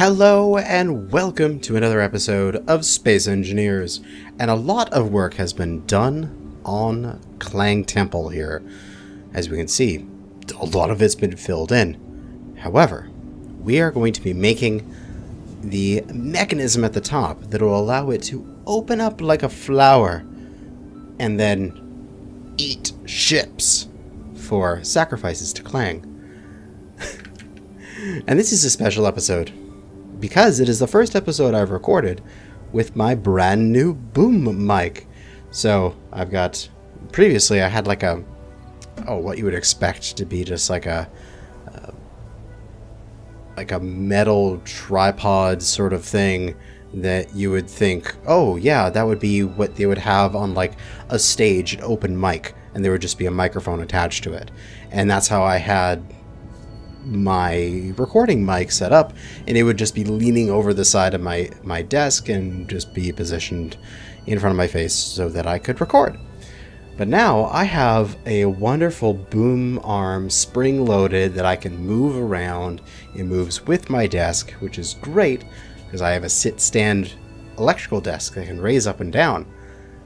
Hello and welcome to another episode of Space Engineers. And a lot of work has been done on Klang Temple here. As we can see, a lot of it's been filled in. However, we are going to be making the mechanism at the top that will allow it to open up like a flower and then eat ships for sacrifices to Klang. and this is a special episode because it is the first episode I've recorded with my brand new boom mic. So I've got previously I had like a oh what you would expect to be just like a uh, like a metal tripod sort of thing that you would think oh yeah that would be what they would have on like a stage an open mic and there would just be a microphone attached to it and that's how I had my recording mic set up and it would just be leaning over the side of my my desk and just be positioned in front of my face so that I could record. But now I have a wonderful boom arm spring loaded that I can move around. It moves with my desk, which is great because I have a sit stand electrical desk that can raise up and down.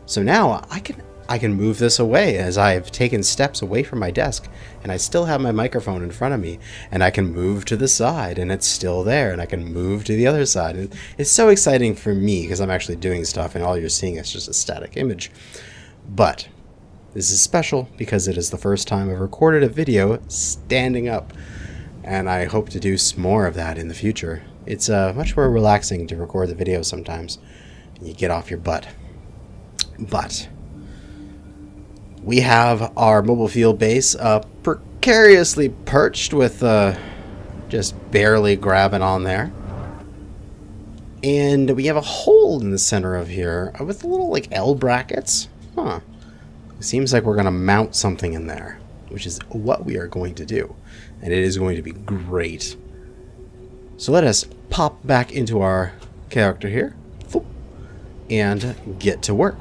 So now I can I can move this away as I've taken steps away from my desk and I still have my microphone in front of me and I can move to the side and it's still there and I can move to the other side. And it's so exciting for me because I'm actually doing stuff and all you're seeing is just a static image. But this is special because it is the first time I've recorded a video standing up and I hope to do some more of that in the future. It's uh, much more relaxing to record the video sometimes and you get off your butt. But we have our mobile field base uh, precariously perched with uh, just barely grabbing on there. And we have a hole in the center of here with little like L brackets. Huh. It seems like we're going to mount something in there, which is what we are going to do. And it is going to be great. So let us pop back into our character here and get to work.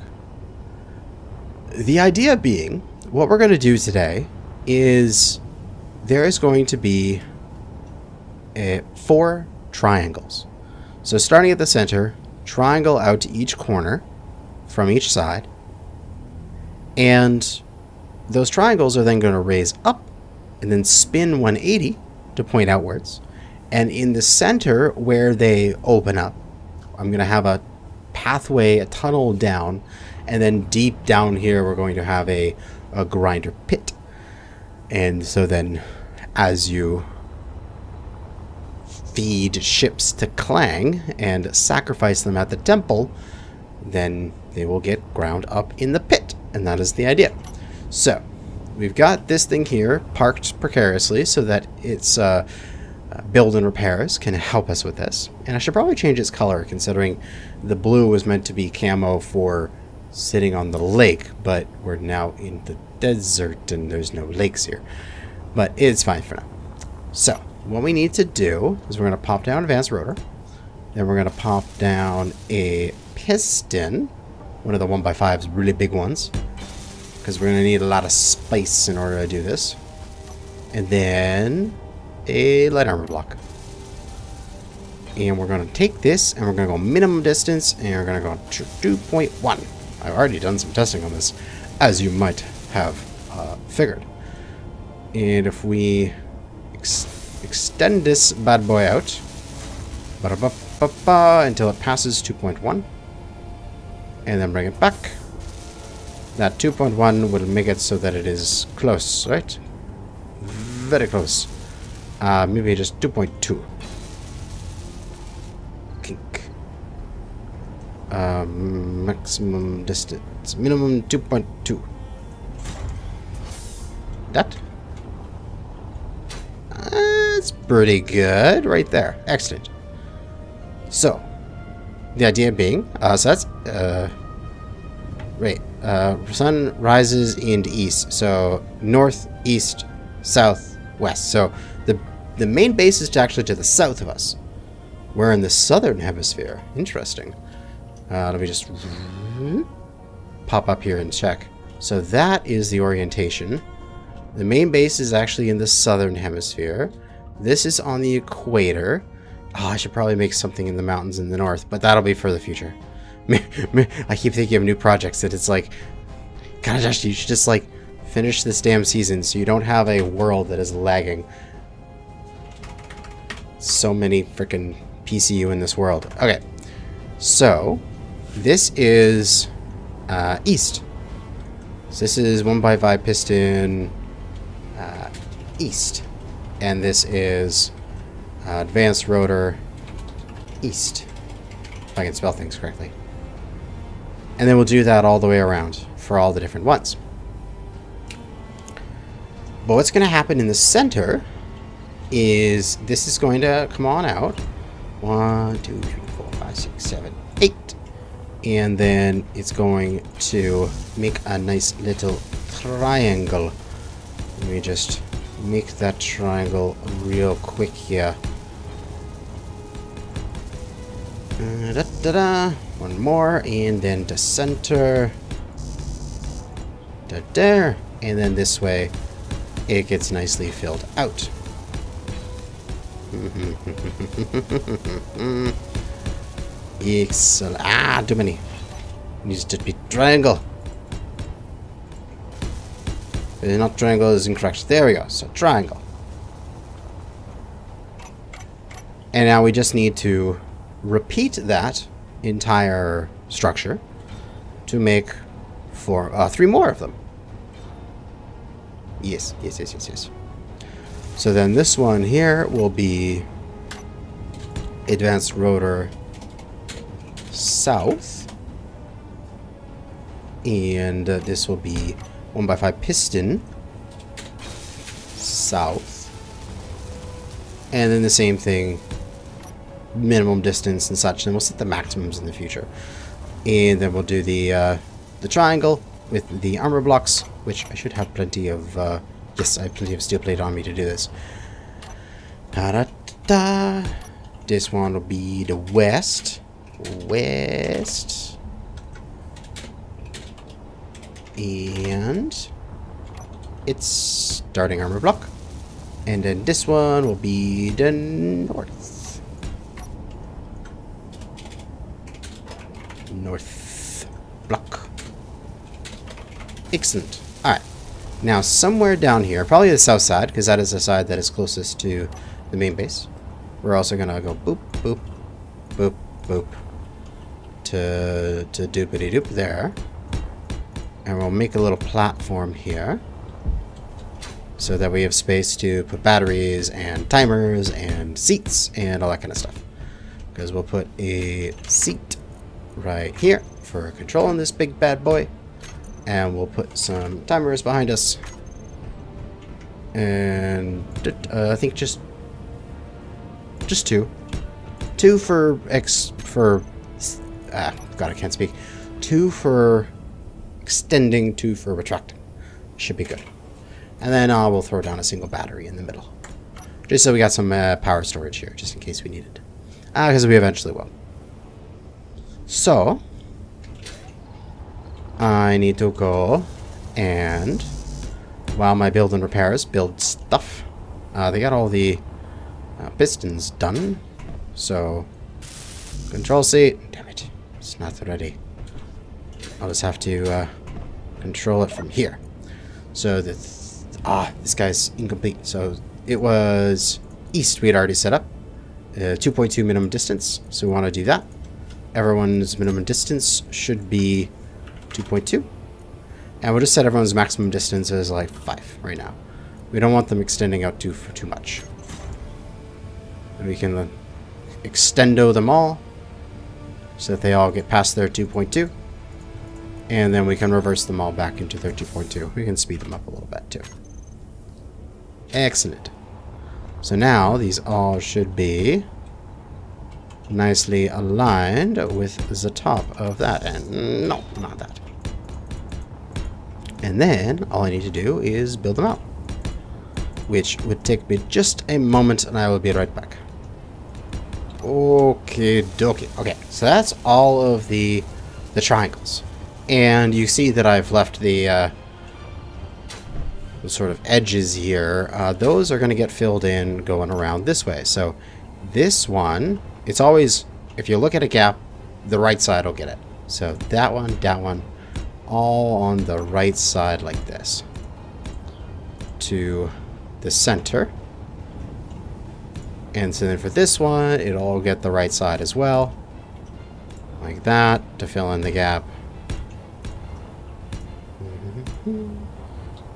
The idea being, what we're going to do today is there is going to be four triangles. So starting at the center, triangle out to each corner from each side. And those triangles are then going to raise up and then spin 180 to point outwards. And in the center where they open up, I'm going to have a pathway, a tunnel down and then deep down here, we're going to have a, a grinder pit. And so then as you feed ships to Klang and sacrifice them at the temple, then they will get ground up in the pit. And that is the idea. So, we've got this thing here parked precariously so that its uh, build and repairs can help us with this. And I should probably change its color considering the blue was meant to be camo for sitting on the lake, but we're now in the desert and there's no lakes here. But it's fine for now. So, what we need to do is we're going to pop down advanced rotor. Then we're going to pop down a piston, one of the 1x5s, really big ones. Because we're going to need a lot of space in order to do this. And then a light armor block. And we're going to take this and we're going to go minimum distance and we're going to go to 2.1. I've already done some testing on this, as you might have uh, figured. And if we ex extend this bad boy out ba -ba -ba until it passes 2.1, and then bring it back, that 2.1 will make it so that it is close, right? Very close. Uh, maybe just 2.2. Um, maximum distance. Minimum 2.2. That? That's pretty good right there. Excellent. So, the idea being, uh, so that's, uh, right, uh, sun rises in the east, so north, east, south, west. So, the, main base is actually to the south of us. We're in the southern hemisphere. Interesting. Uh, let me just pop up here and check. So that is the orientation. The main base is actually in the southern hemisphere. This is on the equator. Oh, I should probably make something in the mountains in the north, but that'll be for the future. I keep thinking of new projects that it's like, God, you should just like finish this damn season so you don't have a world that is lagging. So many freaking PCU in this world. Okay, so this is uh, east. So this is 1 by 5 piston uh, east. And this is uh, advanced rotor east. If I can spell things correctly. And then we'll do that all the way around for all the different ones. But what's going to happen in the center is this is going to come on out. One, two, three, four, five, six, seven, eight. And then it's going to make a nice little triangle. Let me just make that triangle real quick here. Uh, da, da, da. One more, and then to center. Da, there. And then this way, it gets nicely filled out. Excellent. Ah, too many. Needs to be triangle. It's not triangle is incorrect. There we go. So triangle. And now we just need to repeat that entire structure to make four, uh, three more of them. Yes, yes, yes, yes, yes. So then this one here will be advanced rotor south. And uh, this will be 1x5 piston south. And then the same thing, minimum distance and such. And we'll set the maximums in the future. And then we'll do the, uh, the triangle with the armor blocks, which I should have plenty of... Uh, yes, I have steel plate on me to do this. Da -da -da. This one will be the west west. And it's starting armor block. And then this one will be the north. North block. Excellent. Alright. Now, somewhere down here, probably the south side, because that is the side that is closest to the main base. We're also going to go boop, boop, boop, boop, to, to doopity doop there. And we'll make a little platform here. So that we have space to put batteries and timers and seats and all that kind of stuff. Because we'll put a seat right here for controlling this big bad boy. And we'll put some timers behind us. And uh, I think just just two. Two for X for ah, God, I can't speak. Two for extending, two for retracting. Should be good. And then uh, we'll throw down a single battery in the middle. Just so we got some uh, power storage here, just in case we need it. Because uh, we eventually will. So, I need to go and, while my build and repairs, build stuff. Uh, they got all the uh, pistons done. So, control seat, damn it it's not ready. I'll just have to uh, control it from here. So the th ah, this guy's incomplete. So it was east we had already set up. 2.2 uh, minimum distance. So we want to do that. Everyone's minimum distance should be 2.2. And we'll just set everyone's maximum distance as like 5 right now. We don't want them extending out too, for too much. And we can extendo them all so that they all get past their 2.2. And then we can reverse them all back into their 2.2. We can speed them up a little bit too. Excellent. So now these all should be nicely aligned with the top of that end. No, not that. And then all I need to do is build them out. Which would take me just a moment and I will be right back. Okay, dokie. Okay, so that's all of the the triangles. And you see that I've left the, uh, the sort of edges here. Uh, those are going to get filled in going around this way. So This one, it's always, if you look at a gap, the right side will get it. So that one, that one, all on the right side like this. To the center. And so then for this one, it'll get the right side as well. Like that, to fill in the gap. Mm-hmm.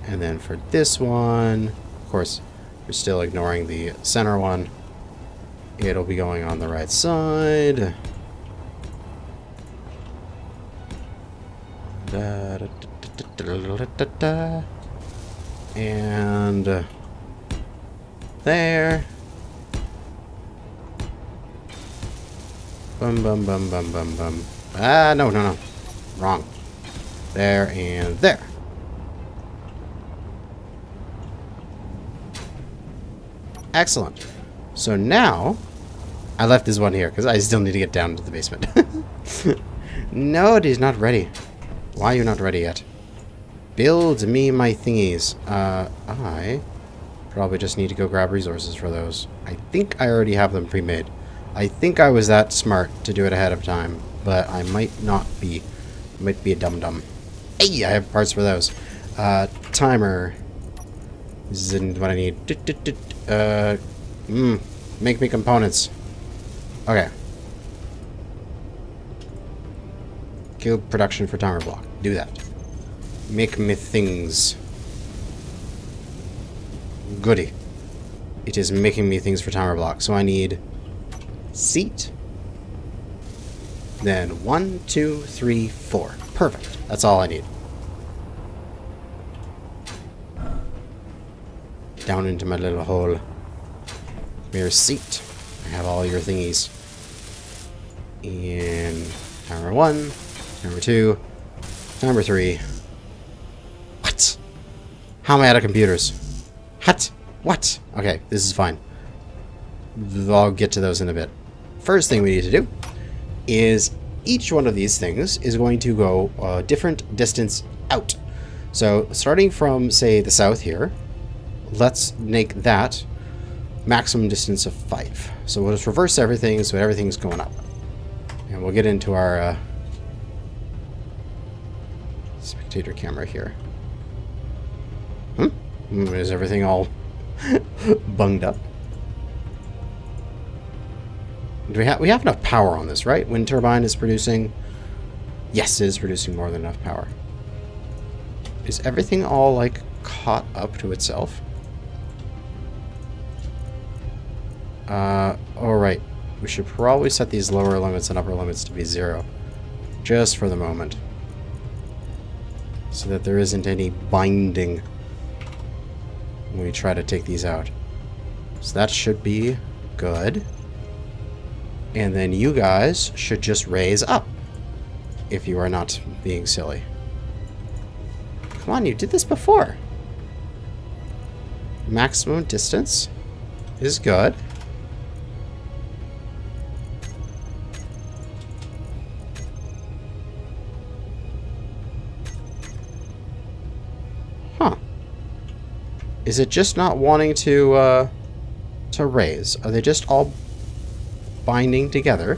And then for this one, of course, we're still ignoring the center one. It'll be going on the right side. Da, da, da, and uh, there. Bum bum bum bum bum bum. Ah, no, no, no. Wrong. There and there. Excellent. So now, I left this one here because I still need to get down to the basement. no, it is not ready. Why are you not ready yet? Build me my thingies. Uh, I probably just need to go grab resources for those. I think I already have them pre-made. I think I was that smart to do it ahead of time, but I might not be. I might be a dum-dum. Hey, I have parts for those. Uh, timer. This isn't what I need. Uh, mmm. Make me components. Okay. Kill production for timer block. Do that. Make me things. Goody. It is making me things for timer block. So I need seat. Then one, two, three, four. Perfect. That's all I need. Down into my little hole. Mirror seat. I have all your thingies. And timer one, timer two, Number three. What? How am I out of computers? What? What? Okay, this is fine. I'll get to those in a bit. First thing we need to do is each one of these things is going to go a different distance out. So starting from, say, the south here, let's make that maximum distance of 5. So we'll just reverse everything so everything's going up. And we'll get into our uh, spectator camera here. Hmm? Is everything all bunged up? Do we have we have enough power on this, right? Wind turbine is producing Yes, it is producing more than enough power. Is everything all like caught up to itself? Uh, alright. We should probably set these lower limits and upper limits to be zero. Just for the moment. So that there isn't any binding when we try to take these out. So that should be good. And then you guys should just raise up. If you are not being silly. Come on, you did this before. Maximum distance is good. Is it just not wanting to, uh, to raise? Are they just all binding together?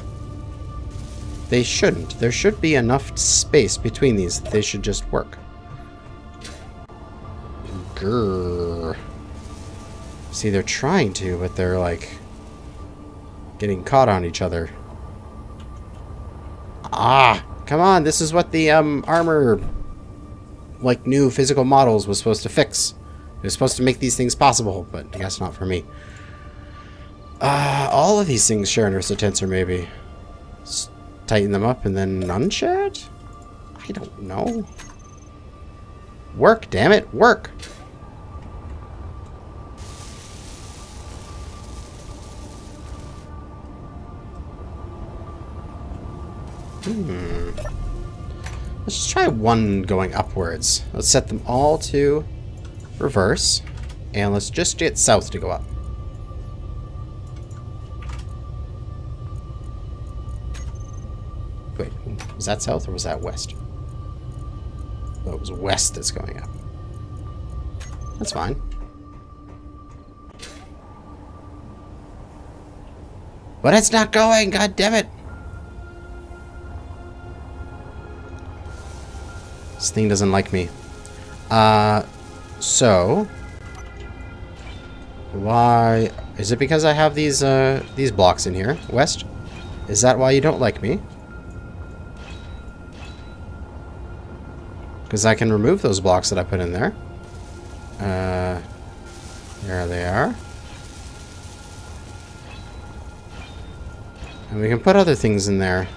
They shouldn't. There should be enough space between these they should just work. See, they're trying to, but they're, like, getting caught on each other. Ah! Come on, this is what the, um, armor, like, new physical models was supposed to fix. It was supposed to make these things possible, but I guess not for me. Uh, all of these things share inertia tensor, maybe. Just tighten them up and then unshare it? I don't know. Work, damn it, work! Hmm. Let's just try one going upwards. Let's set them all to reverse, and let's just get south to go up. Wait, was that south or was that west? Oh, it was west that's going up. That's fine. But it's not going, god damn it! This thing doesn't like me. Uh, so... Why... Is it because I have these, uh, these blocks in here, West? Is that why you don't like me? Because I can remove those blocks that I put in there. Uh, there they are. And we can put other things in there.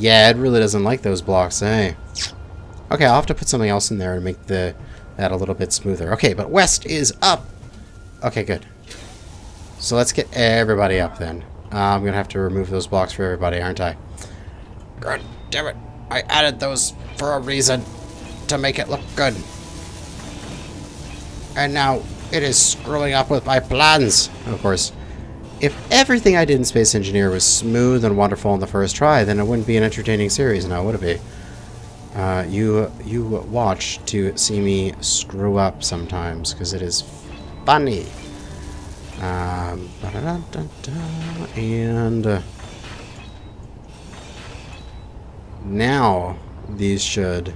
Yeah, it really doesn't like those blocks, eh? Okay, I'll have to put something else in there to make the that a little bit smoother. Okay, but west is up! Okay, good. So let's get everybody up then. Uh, I'm to have to remove those blocks for everybody, aren't I? God damn it. I added those for a reason. To make it look good. And now it is screwing up with my plans. Of course, if everything I did in Space Engineer was smooth and wonderful on the first try, then it wouldn't be an entertaining series now, would it be? Uh, you you watch to see me screw up sometimes, because it is funny. Um, and uh, now these should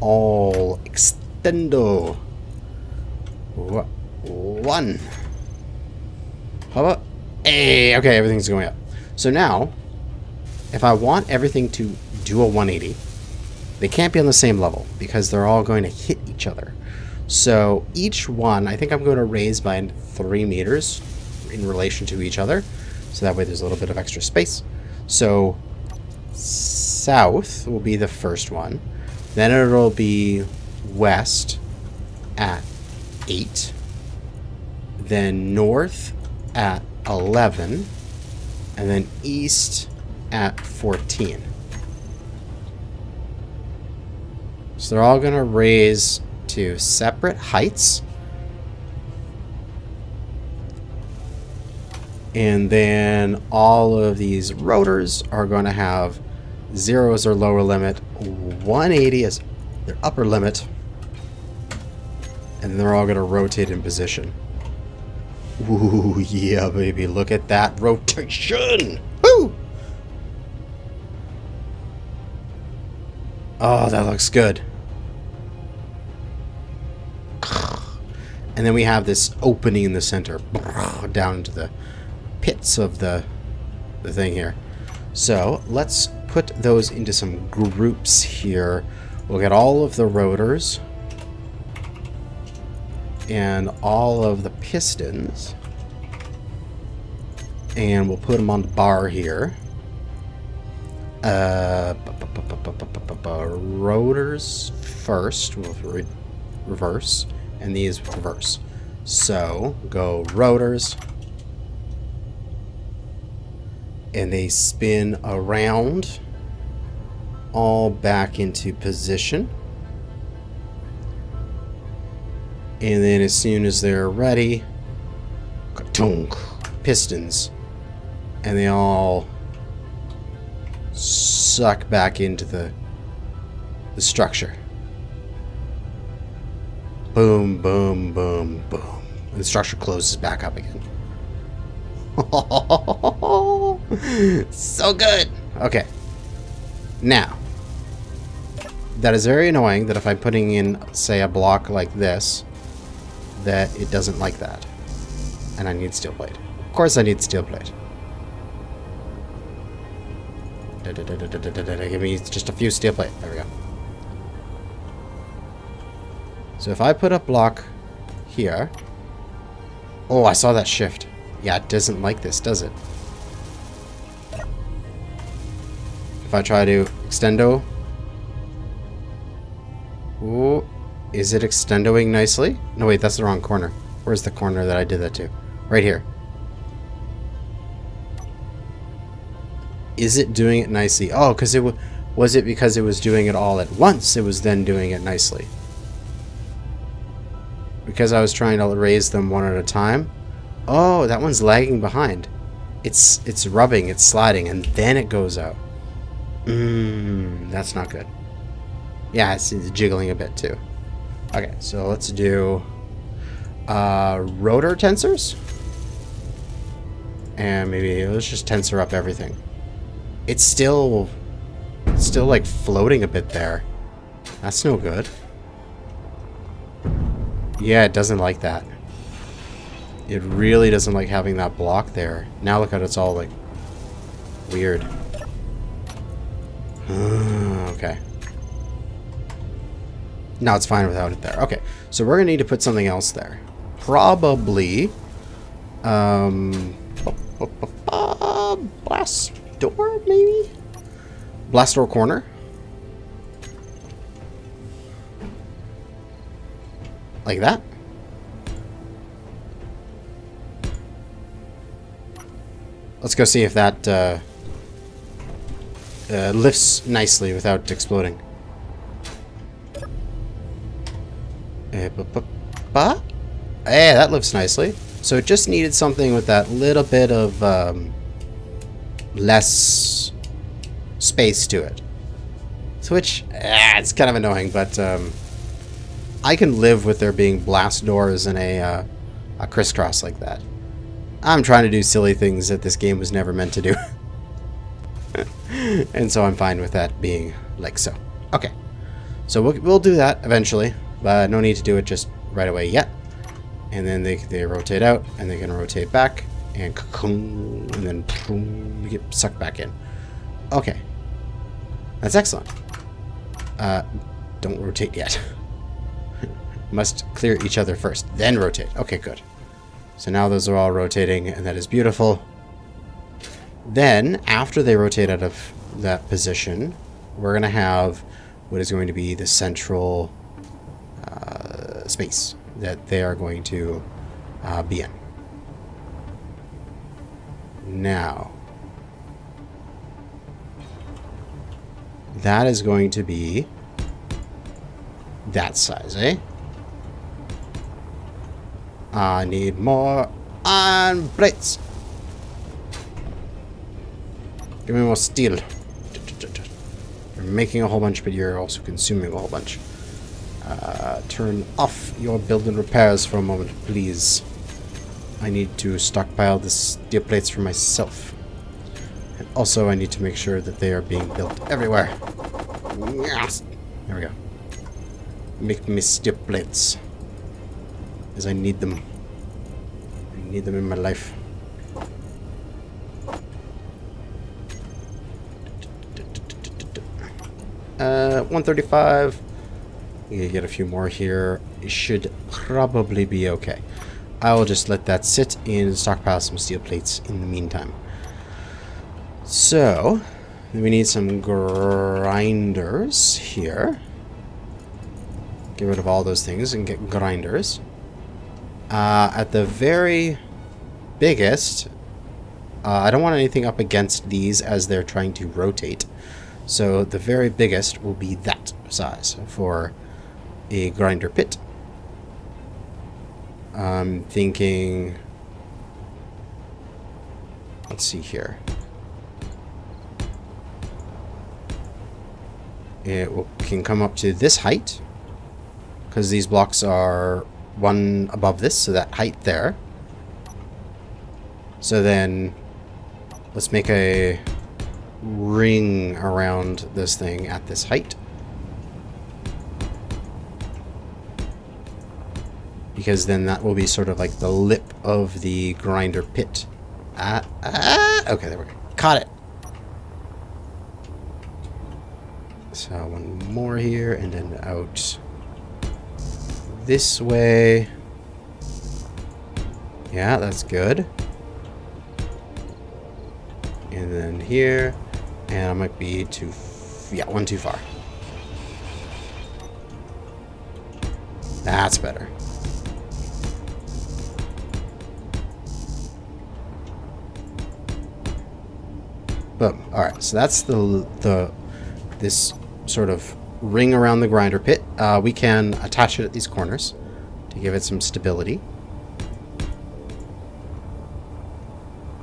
all extendo. One. How about... Hey, okay, everything's going up. So now, if I want everything to do a 180, they can't be on the same level because they're all going to hit each other. So each one, I think I'm going to raise by 3 meters in relation to each other. So that way there's a little bit of extra space. So south will be the first one. Then it'll be west at 8. Then north at 11. And then east at 14. So they're all going to raise to separate heights. And then all of these rotors are going to have zero as their lower limit, 180 as their upper limit, and they're all going to rotate in position. Ooh, yeah, baby. Look at that rotation. Woo! Oh, that looks good. And then we have this opening in the center, down into the pits of the, the thing here. So, let's put those into some groups here. We'll get all of the rotors and all of the pistons and we'll put them on the bar here. Rotors first, we'll re reverse, and these reverse. So, go rotors, and they spin around all back into position. And then as soon as they're ready, pistons. And they all suck back into the, the structure. Boom, boom, boom, boom. And the structure closes back up again. so good. Okay. Now, that is very annoying that if I'm putting in, say, a block like this, that it doesn't like that. And I need steel plate. Of course I need steel plate. Give me just a few steel plate. There we go. So if I put a block here... Oh, I saw that shift. Yeah, it doesn't like this, does it? If I try to extendo Ooh, is it extendoing nicely? No, wait, that's the wrong corner. Where's the corner that I did that to? Right here. Is it doing it nicely? Oh, because it was it because it was doing it all at once, it was then doing it nicely. Because I was trying to raise them one at a time. Oh, that one's lagging behind. It's it's rubbing, it's sliding, and then it goes out. Mmm, that's not good. Yeah, it's, it's jiggling a bit too. Okay, so let's do uh, rotor tensors. And maybe let's just tensor up everything. It's still, still like floating a bit there. That's no good. Yeah, it doesn't like that. It really doesn't like having that block there. Now look at it's all like weird. okay. Now it's fine without it there. Okay, so we're gonna need to put something else there. Probably, um, blast door maybe? Blast door corner. Like that. Let's go see if that uh, uh, lifts nicely without exploding. Eh, hey, that lifts nicely. So it just needed something with that little bit of um, less space to it. So which, eh, it's kind of annoying, but um, I can live with there being blast doors in a, uh, a crisscross like that. I'm trying to do silly things that this game was never meant to do. and so I'm fine with that being like so. Okay. So we'll, we'll do that eventually, but no need to do it just right away yet. And then they, they rotate out, and they can rotate back, and and then boom, get sucked back in. Okay. That's excellent. Uh, don't rotate yet. Must clear each other first, then rotate. Okay, good. So now those are all rotating, and that is beautiful. Then, after they rotate out of that position, we're going to have what is going to be the central uh, space that they are going to uh, be in. Now, that is going to be that size, eh? I need more iron plates. Give me more steel. You're making a whole bunch, but you're also consuming a whole bunch. Uh, turn off your build and repairs for a moment, please. I need to stockpile the steel plates for myself. And also, I need to make sure that they are being built everywhere. Yes! There we go. Make me steel plates as I need them. I need them in my life. Uh, 135. You get a few more here. It should probably be okay. I will just let that sit and stockpile some steel plates in the meantime. So, we need some grinders here. Get rid of all those things and get grinders. Uh, at the very biggest, uh, I don't want anything up against these as they're trying to rotate. So the very biggest will be that size for a grinder pit. I'm thinking... Let's see here. It will, can come up to this height because these blocks are one above this, so that height there. So then let's make a ring around this thing at this height. Because then that will be sort of like the lip of the grinder pit. Ah, ah, okay, there we go. Caught it. So one more here and then out this way. Yeah, that's good. And then here. And I might be too... Yeah, one too far. That's better. Boom. Alright, so that's the, the this sort of ring around the grinder pit. Uh, we can attach it at these corners to give it some stability.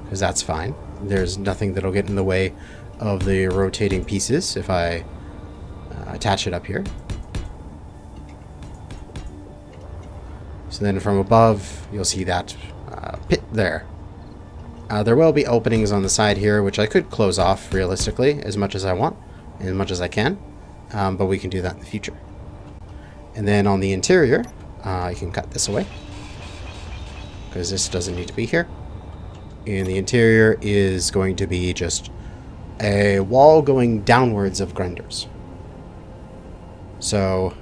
Because that's fine. There's nothing that'll get in the way of the rotating pieces if I uh, attach it up here. So then from above, you'll see that uh, pit there. Uh, there will be openings on the side here, which I could close off realistically as much as I want, as much as I can, um, but we can do that in the future. And then on the interior, uh, I can cut this away, because this doesn't need to be here. And the interior is going to be just a wall going downwards of grinders. So,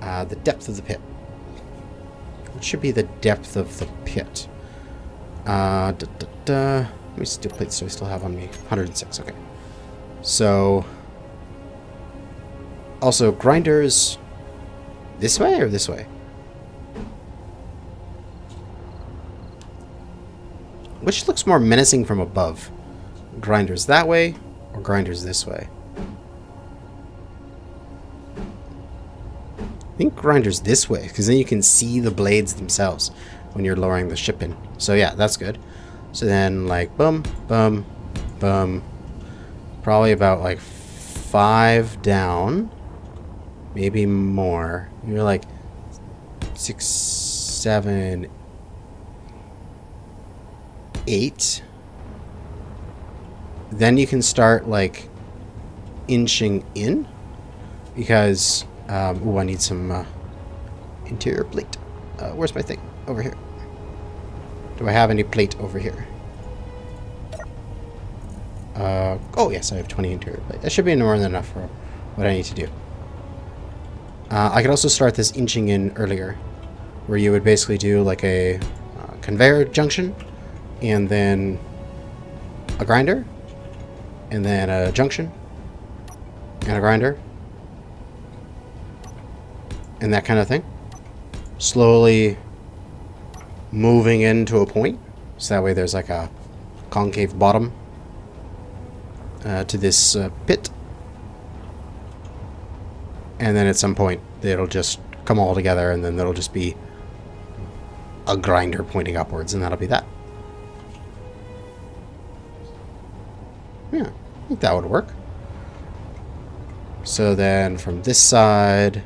uh, the depth of the pit. What should be the depth of the pit? Uh, da, da, da. Let me steel plates do I still have on me? 106, okay. So, also grinders this way or this way? Which looks more menacing from above? Grinders that way or grinders this way? I think grinders this way, because then you can see the blades themselves when you're lowering the ship in. So yeah, that's good. So then like boom, boom, boom. Probably about like five down. Maybe more. You're like six, seven, eight. Then you can start like inching in because um, oh I need some uh, interior plate. Uh, where's my thing? Over here. Do I have any plate over here? Uh, oh yes, I have 20 interior plate. That should be more than enough for what I need to do. Uh, I could also start this inching in earlier, where you would basically do like a uh, conveyor junction, and then a grinder, and then a junction, and a grinder, and that kind of thing. Slowly moving into a point, so that way there's like a concave bottom uh, to this uh, pit and then at some point it'll just come all together and then there'll just be a grinder pointing upwards and that'll be that. Yeah, I think that would work. So then from this side,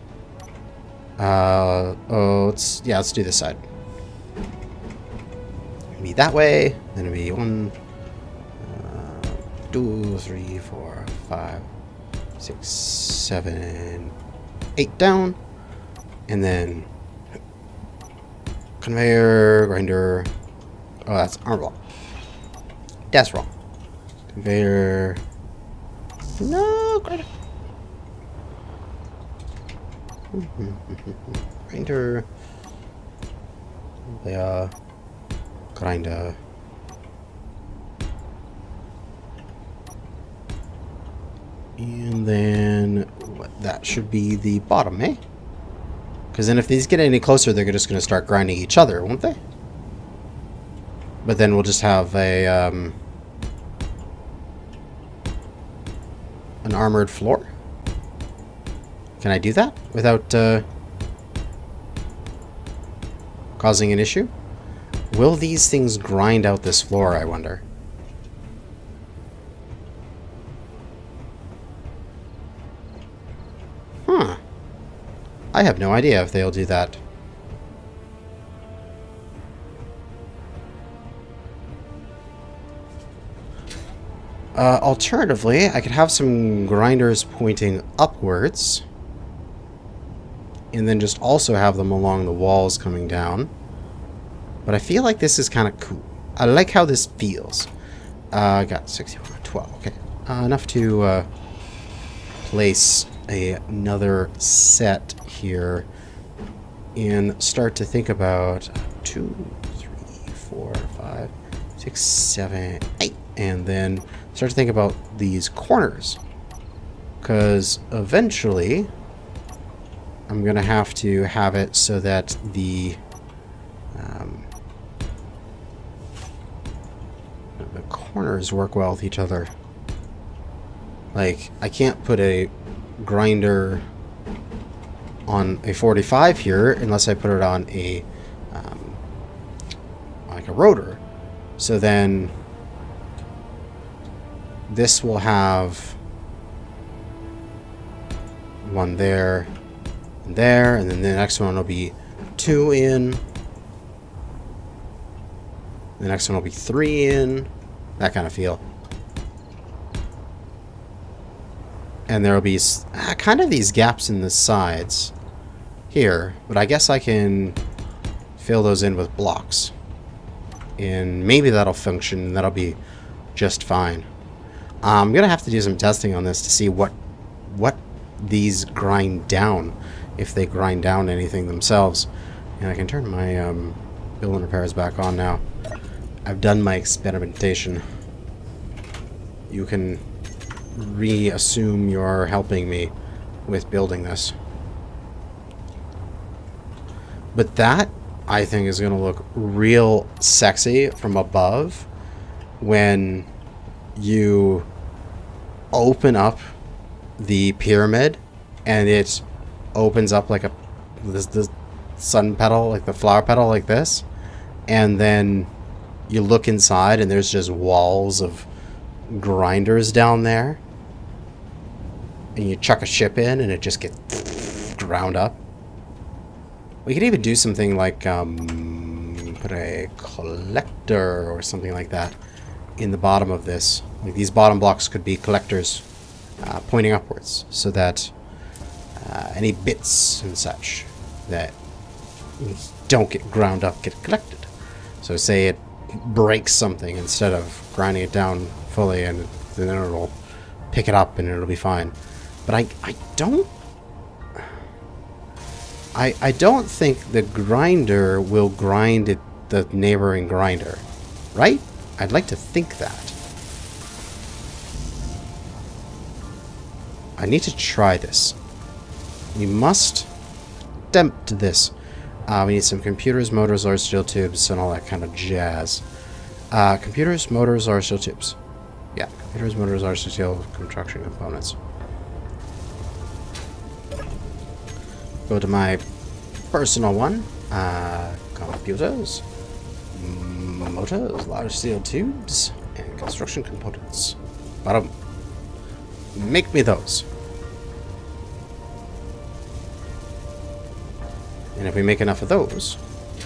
uh, oh, let's, yeah, let's do this side. That way, then it'll be one, uh, two, three, four, five, six, seven, eight down, and then conveyor, grinder. Oh, that's arm That's wrong. Conveyor. No, grinder. grinder. Yeah. Grinder. And then what, that should be the bottom, eh? Because then if these get any closer, they're just going to start grinding each other, won't they? But then we'll just have a um, an armored floor. Can I do that without uh, causing an issue? Will these things grind out this floor, I wonder? Huh. I have no idea if they'll do that. Uh, alternatively, I could have some grinders pointing upwards. And then just also have them along the walls coming down. But I feel like this is kind of cool. I like how this feels. Uh, I got 61, 12, okay. Uh, enough to uh, place a, another set here and start to think about two, three, four, five, six, seven, eight, and then start to think about these corners. Because eventually, I'm going to have to have it so that the um, the corners work well with each other. Like, I can't put a grinder on a 45 here unless I put it on a um, like a rotor. So then this will have one there and there and then the next one will be two in The next one will be three in. That kind of feel. And there will be uh, kind of these gaps in the sides here. But I guess I can fill those in with blocks. And maybe that'll function. That'll be just fine. I'm going to have to do some testing on this to see what what these grind down, if they grind down anything themselves. And I can turn my um, build and repairs back on now. I've done my experimentation. You can reassume you're helping me with building this. But that, I think, is going to look real sexy from above when you open up the pyramid and it opens up like a this the sun petal like the flower petal like this and then you look inside and there's just walls of grinders down there. And you chuck a ship in and it just gets ground up. We could even do something like um, put a collector or something like that in the bottom of this. Like these bottom blocks could be collectors uh, pointing upwards so that uh, any bits and such that don't get ground up get collected. So say it breaks something instead of grinding it down fully and then it'll pick it up and it'll be fine. But I, I don't I, I don't think the grinder will grind it, the neighboring grinder, right? I'd like to think that. I need to try this. We must attempt this. Uh, we need some computers, motors, large steel tubes, and all that kind of jazz. Uh, computers, motors, large steel tubes. Yeah, computers, motors, large steel construction components. Go to my personal one. Uh, computers, motors, large steel tubes, and construction components. Bottom. Make me those. And if we make enough of those,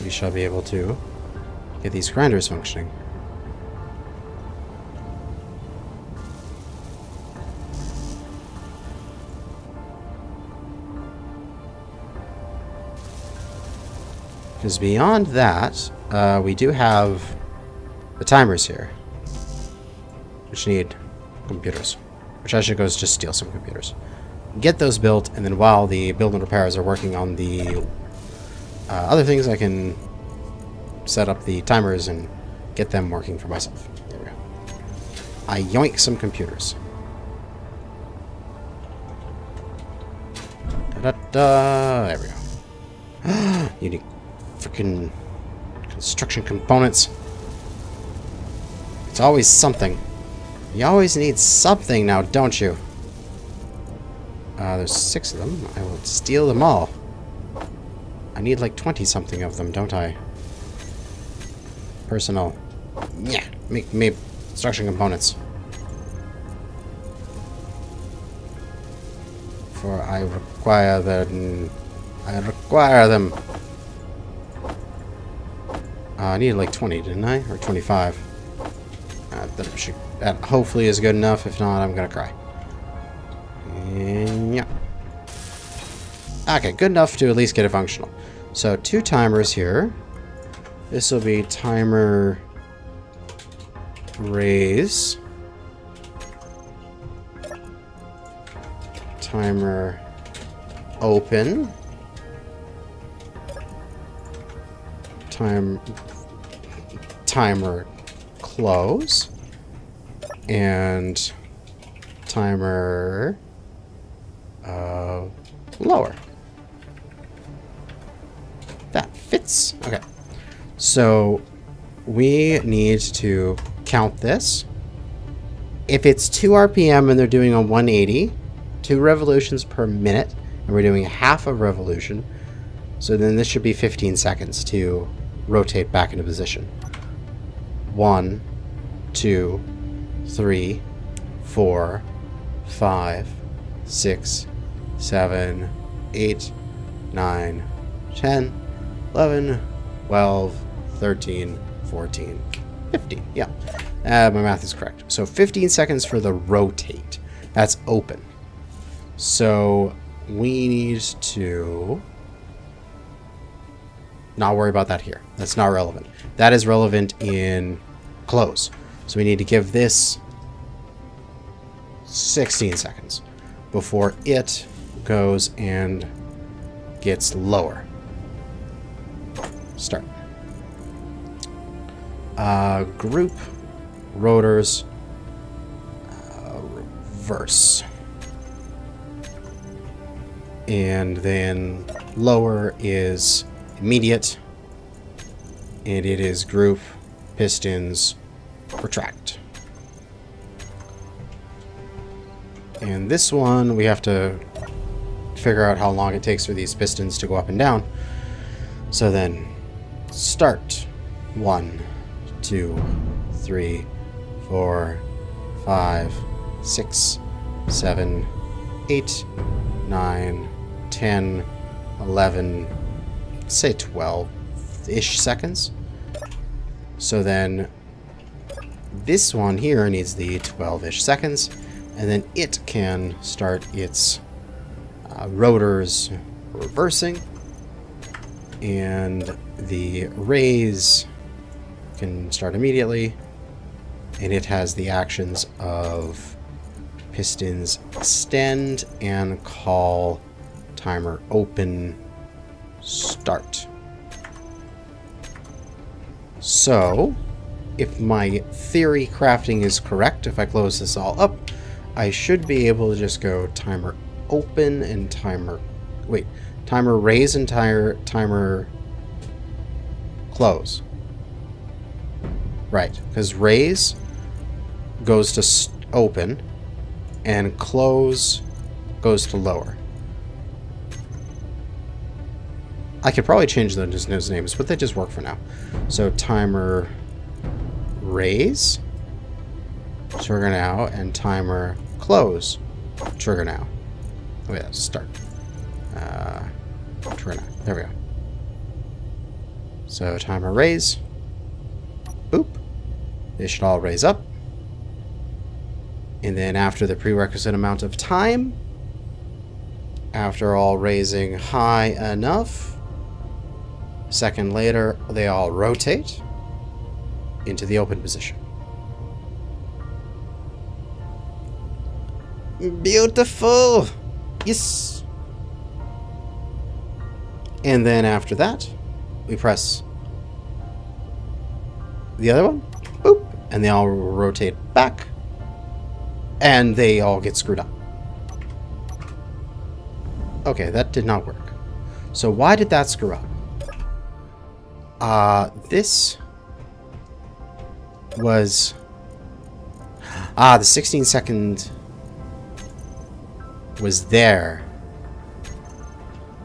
we shall be able to get these grinders functioning. Because beyond that, uh, we do have the timers here, which need computers. Which I should go just steal some computers. Get those built, and then while the build and repairs are working on the uh, other things, I can set up the timers and get them working for myself. There we go. I yoink some computers. Da da da! There we go. you need freaking construction components. It's always something. You always need something now, don't you? Uh, there's six of them. I will steal them all. I need like 20-something of them, don't I? Personal. Yeah, make me construction components. For I require them. I require them. Uh, I needed like 20, didn't I? Or 25. Uh, that, should, that hopefully is good enough. If not, I'm gonna cry. And yeah. Okay, good enough to at least get it functional. So two timers here. This will be timer raise. Timer open. Time timer close and timer uh, lower. Fits. Okay. So we need to count this. If it's 2 RPM and they're doing a 180, 2 revolutions per minute, and we're doing half a revolution, so then this should be 15 seconds to rotate back into position. One, two, three, four, five, six, seven, eight, nine, ten, eleven, twelve, thirteen, fourteen. 15, yeah. Uh, my math is correct. So 15 seconds for the rotate. That's open. So we need to not worry about that here. That's not relevant. That is relevant in close. So we need to give this 16 seconds before it goes and gets lower. Start. Uh, group, rotors, uh, reverse. And then lower is immediate. And it is group, pistons, retract. And this one, we have to figure out how long it takes for these pistons to go up and down. So then, start. One, two, three, four, five, six, seven, eight, nine, ten, eleven, say 12-ish seconds. So then this one here needs the 12-ish seconds, and then it can start its uh, rotors reversing, and the raise can start immediately, and it has the actions of pistons extend and call timer open start. So, if my theory crafting is correct, if I close this all up, I should be able to just go timer open and timer... Wait, timer raise and timer, timer close. Right, because raise goes to open and close goes to lower. I could probably change those names, but they just work for now. So timer raise, trigger now, and timer close, trigger now. Oh yeah, start. Uh, trigger now. There we go. So timer raise. Boop. They should all raise up. And then after the prerequisite amount of time, after all raising high enough, second later, they all rotate into the open position. Beautiful! Yes! And then after that, we press the other one, boop, and they all rotate back, and they all get screwed up. Okay, that did not work. So why did that screw up? Uh, this was... Ah, the 16 second was there.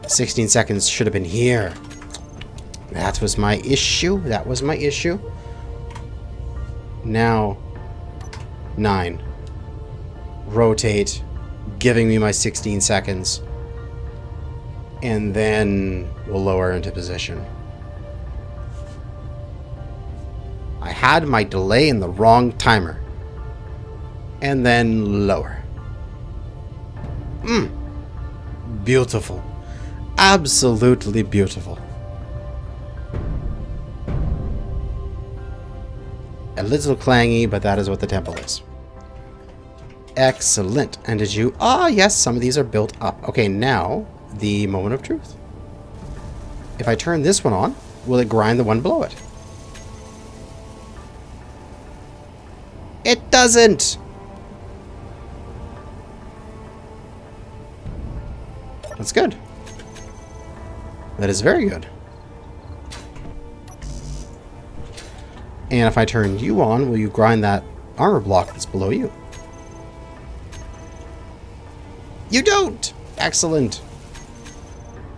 16 seconds should have been here. That was my issue. That was my issue. Now, 9. Rotate, giving me my 16 seconds. And then we'll lower into position. I had my delay in the wrong timer. And then lower. Mmm. Beautiful. Absolutely beautiful. A little clangy, but that is what the temple is. Excellent. And did you... Ah, yes, some of these are built up. Okay, now, the moment of truth. If I turn this one on, will it grind the one below it? It doesn't! That's good. That is very good. And if I turn you on, will you grind that armor block that's below you? You don't! Excellent.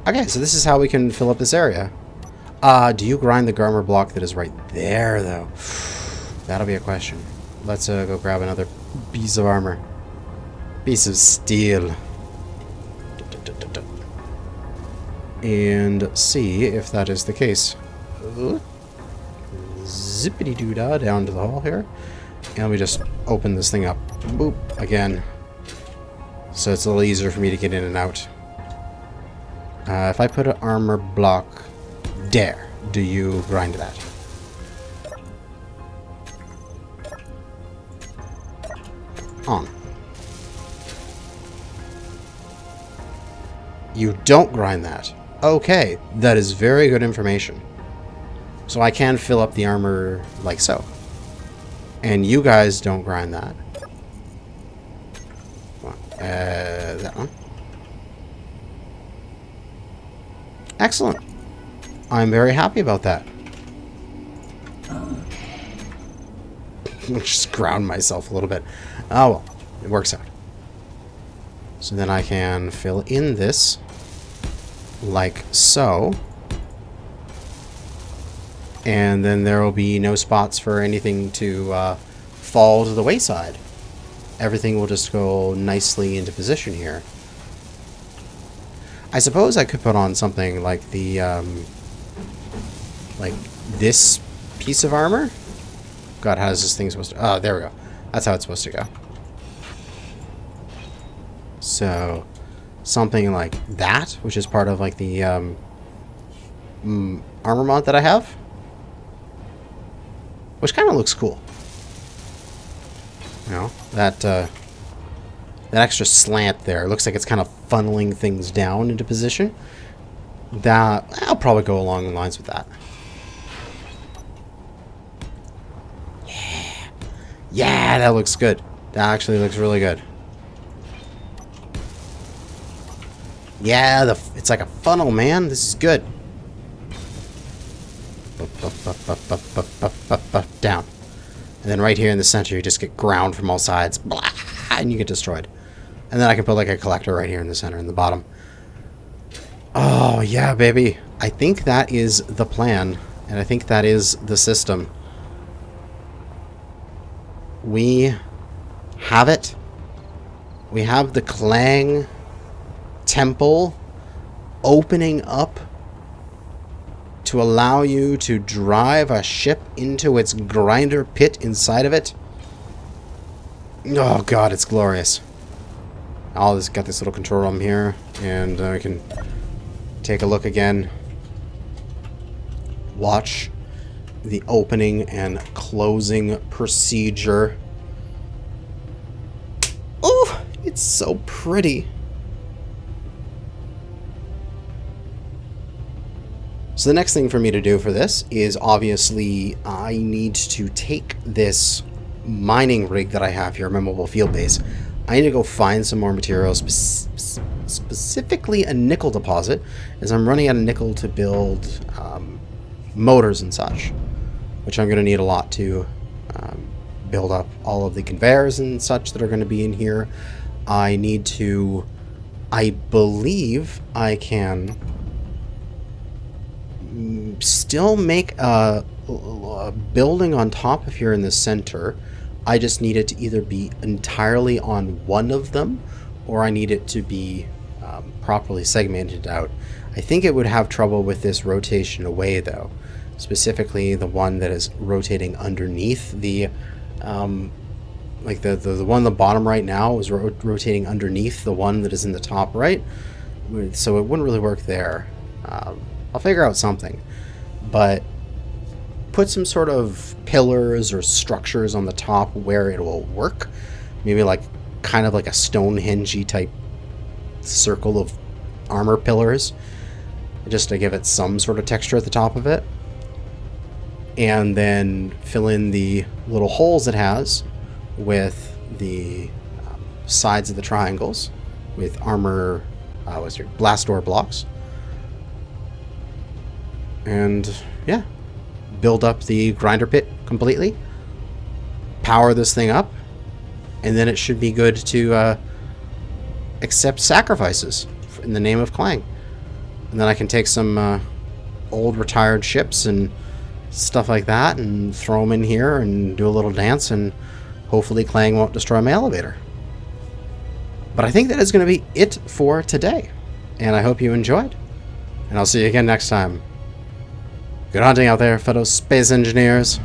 Okay, so this is how we can fill up this area. Uh, do you grind the armor block that is right there, though? That'll be a question. Let's uh, go grab another piece of armor. Piece of steel. And see if that is the case. Zippity doo dah down to the hole here. And we just open this thing up. Boop. Again. So it's a little easier for me to get in and out. Uh, if I put an armor block there, do you grind that? On. You don't grind that. Okay, that is very good information. So I can fill up the armor like so. And you guys don't grind that. Uh, that one. Excellent. I'm very happy about that. Just ground myself a little bit. Oh well, it works out. So then I can fill in this like so. And then there will be no spots for anything to uh, fall to the wayside. Everything will just go nicely into position here. I suppose I could put on something like the, um, like this piece of armor. God, how is this thing supposed to... Oh, there we go. That's how it's supposed to go. So, something like that, which is part of like the um, armor mod that I have. Which kind of looks cool. You know, that, uh, that extra slant there. looks like it's kind of funneling things down into position. That, I'll probably go along the lines with that. Yeah. Yeah, that looks good. That actually looks really good. Yeah, the, it's like a funnel, man. This is good. Down. And then right here in the center, you just get ground from all sides. And you get destroyed. And then I can put like a collector right here in the center, in the bottom. Oh, yeah, baby. I think that is the plan. And I think that is the system. We have it. We have the Clang temple opening up to allow you to drive a ship into its grinder pit inside of it. Oh god, it's glorious. I'll just got this little control room here, and uh, I can take a look again. Watch the opening and closing procedure. Oh, it's so pretty. So the next thing for me to do for this is obviously I need to take this mining rig that I have here, my mobile field base. I need to go find some more materials, spe specifically a nickel deposit, as I'm running out of nickel to build um, motors and such, which I'm going to need a lot to um, build up all of the conveyors and such that are going to be in here. I need to, I believe I can still make a, a, building on top of here in the center. I just need it to either be entirely on one of them or I need it to be um, properly segmented out. I think it would have trouble with this rotation away though. Specifically the one that is rotating underneath the um, like the, the, the one on the bottom right now is ro rotating underneath the one that is in the top right. So it wouldn't really work there. Um, I'll figure out something. But put some sort of pillars or structures on the top where it will work. Maybe like kind of like a Stonehenge type circle of armor pillars. Just to give it some sort of texture at the top of it. And then fill in the little holes it has with the um, sides of the triangles with armor, uh, what's your blast door blocks and yeah, build up the grinder pit completely, power this thing up, and then it should be good to uh, accept sacrifices in the name of Clang. And then I can take some uh, old retired ships and stuff like that and throw them in here and do a little dance and hopefully Clang won't destroy my elevator. But I think that is going to be it for today. And I hope you enjoyed. And I'll see you again next time. Good hunting out there, fellow space engineers.